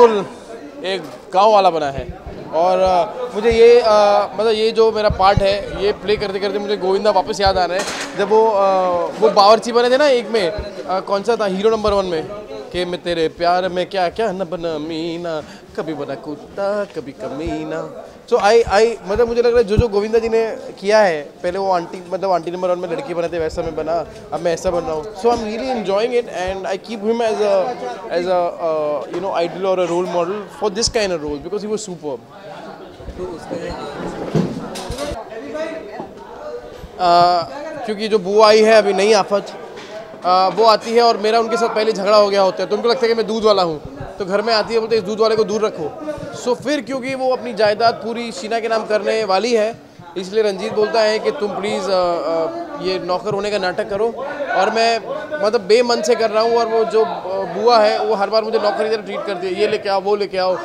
बिल्कुल एक गाँव वाला बना है। और आ, मुझे ये आ, मतलब ये जो मेरा पार्ट है ये प्ले करते करते मुझे गोविंदा वापस याद आ रहा है। जब वो आ, वो बावरची बने थे ना एक में आ, कौन सा था? हीरो नंबर वन में। कि मैं तेरे प्यार में क्या क्या न बना मीना कभी बना कुत्ता कभी कमीना। सो आई आई मतलब मुझे लग रहा है जो जो गोविंदा जी ने किया है पहले वो आंटी मतलब आंटी नंबर वन में लड़की बने थे वैसा मैं बना अब मैं ऐसा बन रहा हूँ। So I am really enjoying it and I keep him as a as a you know idol और a role model for this kind of role because he? Was super क्योंकि जो बुआ आई है अभी नई आफत। आ, वो आती है और मेरा उनके साथ पहले झगड़ा हो गया होता है तो उनको लगता है कि मैं दूध वाला हूँ। तो घर में आती है बोलते इस दूध वाले को दूर रखो। सो फिर क्योंकि वो अपनी जायदाद पूरी शीना के नाम करने वाली है इसलिए रंजीत बोलता है कि तुम प्लीज़ ये नौकर होने का नाटक करो। और मैं मतलब बेमन से कर रहा हूँ और वो जो बुआ है वो हर बार मुझे नौकर तरह ट्रीट करती है ये लेके आओ वो लेके आओ।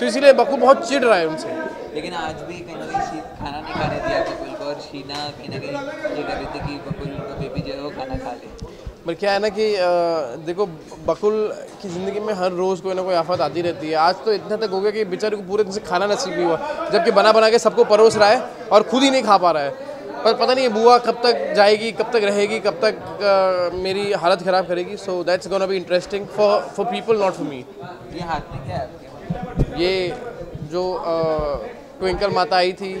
तो इसीलिए बक्कू बहुत चिढ़ रहा है उनसे। लेकिन आज भी कहीं खाना नहीं खाने दिया और शीना कहीं ना कहीं ये कर रही थी कि बकुल का बेबी जो है वो खाना खा ले। पर क्या है ना कि देखो बकुल की ज़िंदगी में हर रोज़ कोई ना कोई आफत आती रहती है। आज तो इतना तक हो गया कि बेचारे को पूरे दिन से खाना नसीब नहीं हुआ जबकि बना बना के सबको परोस रहा है और खुद ही नहीं खा पा रहा है। पर पता नहीं ये बुआ कब तक जाएगी कब तक रहेगी कब तक अ, मेरी हालत ख़राब करेगी। So that's gonna be interesting for for people not for me ये हाथ में क्या है ये जो ट्विंकल माता आई थी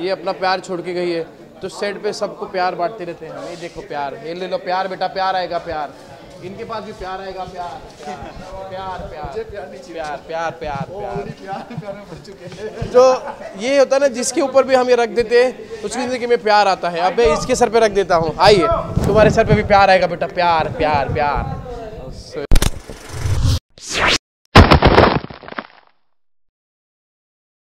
ये अपना प्यार छोड़ के गई है। तो सेट पे सबको प्यार बांटते रहते हैं। ये देखो प्यार। ये ले लो प्यार बेटा प्यार आएगा प्यार। इनके पास भी प्यार आएगा प्यार। प्यार प्यार। प्यार प्यार प्यार प्यार जो ये होता है ना जिसके ऊपर भी हम ये रख देते हैं उसकी ज़िंदगी में प्यार आता है। अब मैं इसके सर पे रख देता हूँ। आइए तुम्हारे सर पे भी प्यार आएगा बेटा। प्यार प्यार प्यार।